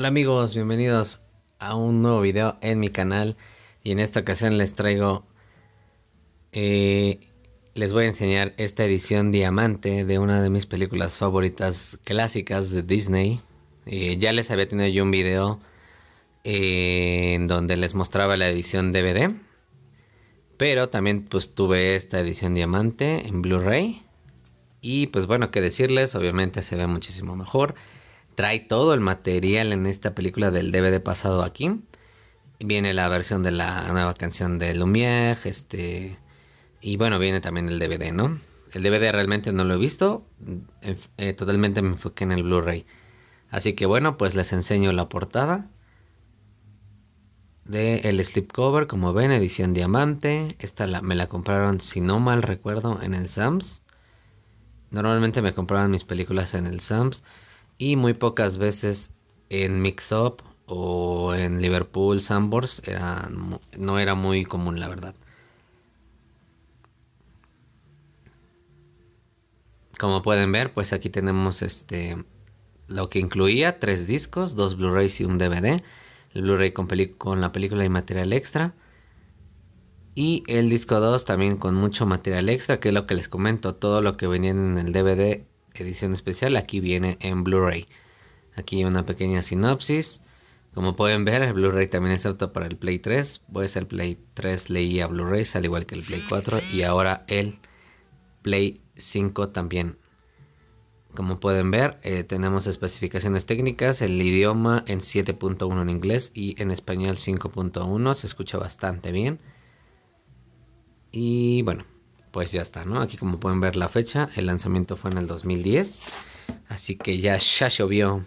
Hola amigos, bienvenidos a un nuevo video en mi canal y en esta ocasión les traigo, eh, les voy a enseñar esta edición diamante de una de mis películas favoritas clásicas de Disney. Eh, ya les había tenido yo un video eh, en donde les mostraba la edición DVD, pero también pues tuve esta edición diamante en Blu-ray y pues bueno, que decirles, obviamente se ve muchísimo mejor trae todo el material en esta película del DVD pasado aquí. Viene la versión de la nueva canción de Lumière, este y bueno, viene también el DVD, ¿no? El DVD realmente no lo he visto, eh, eh, totalmente me enfoqué en el Blu-ray. Así que bueno, pues les enseño la portada de el slipcover, como ven, edición diamante. Esta me la compraron, si no mal recuerdo, en el Sams. Normalmente me compraban mis películas en el Sams y muy pocas veces en Mix Up o en Liverpool Sambors era, no era muy común la verdad. Como pueden ver, pues aquí tenemos este lo que incluía tres discos, dos Blu-rays y un DVD. El Blu-ray con, con, la película y material extra. Y el disco 2 también con mucho material extra, que es lo que les comento. Todo lo que venía en el DVD edición especial, aquí viene en Blu-ray. Aquí una pequeña sinopsis. Como pueden ver, el Blu-ray también es apto para el Play 3. Pues el Play 3 leía Blu-ray, al igual que el Play 4. Y ahora el Play 5 también. Como pueden ver, eh, tenemos especificaciones técnicas. El idioma en 7.1 en inglés y en español 5.1. Se escucha bastante bien. Y bueno, pues ya está, ¿no? Aquí como pueden ver la fecha, el lanzamiento fue en el 2010, así que ya, ya llovió.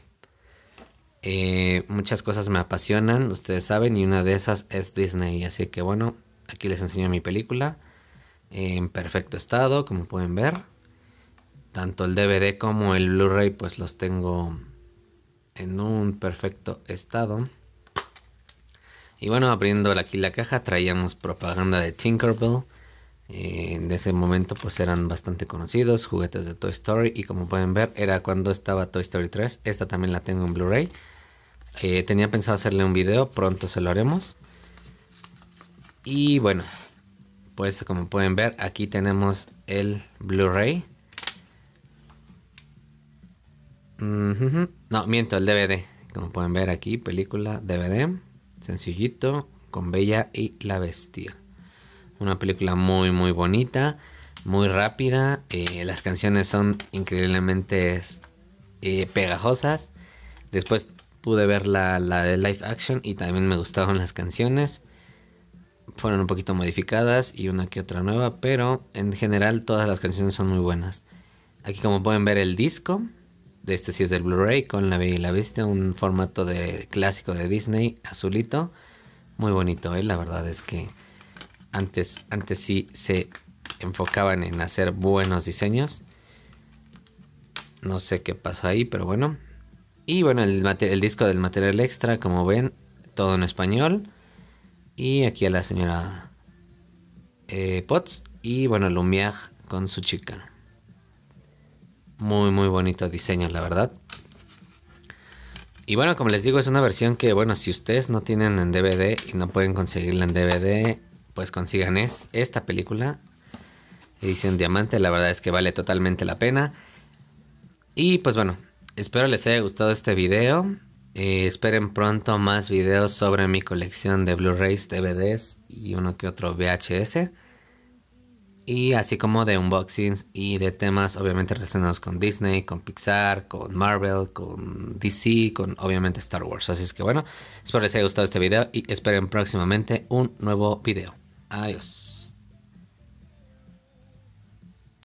Eh, muchas cosas me apasionan, ustedes saben, y una de esas es Disney, así que bueno, aquí les enseño mi película en perfecto estado, como pueden ver. Tanto el DVD como el Blu-ray pues los tengo en un perfecto estado. Y bueno, abriendo aquí la caja traíamos propaganda de Tinkerbell en ese momento pues eran bastante conocidos, juguetes de Toy Story y como pueden ver era cuando estaba Toy Story 3, esta también la tengo en Blu-ray. Eh, tenía pensado hacerle un video, pronto se lo haremos. Y bueno, pues como pueden ver aquí tenemos el Blu-ray. No, miento, el DVD. Como pueden ver aquí, película DVD, sencillito, con Bella y la Bestia. Una película muy muy bonita, muy rápida. Eh, las canciones son increíblemente eh, pegajosas. Después pude ver la, la de live action y también me gustaron las canciones. Fueron un poquito modificadas y una que otra nueva, pero en general todas las canciones son muy buenas. Aquí como pueden ver el disco, de este sí es del Blu-ray con la Bella y la Bestia, un formato de clásico de Disney, azulito, muy bonito, ¿eh? la verdad es que antes, antes sí se enfocaban en hacer buenos diseños. No sé qué pasó ahí, pero bueno. Y bueno, el, disco del material extra, como ven, todo en español. Y aquí a la señora eh, Potts. Y bueno, Lumière con su chica. Muy, muy bonito diseño, la verdad. Y bueno, como les digo, es una versión que, bueno, si ustedes no tienen en DVD y no pueden conseguirla en DVD, pues consigan es, esta película. Edición diamante, la verdad es que vale totalmente la pena. Y pues bueno, espero les haya gustado este video. Eh, esperen pronto más videos sobre mi colección de Blu-rays, DVDs y uno que otro VHS. Y así como de unboxings y de temas obviamente relacionados con Disney, con Pixar, con Marvel, con DC, con obviamente Star Wars. Así es que bueno, espero les haya gustado este video y esperen próximamente un nuevo video. Adiós.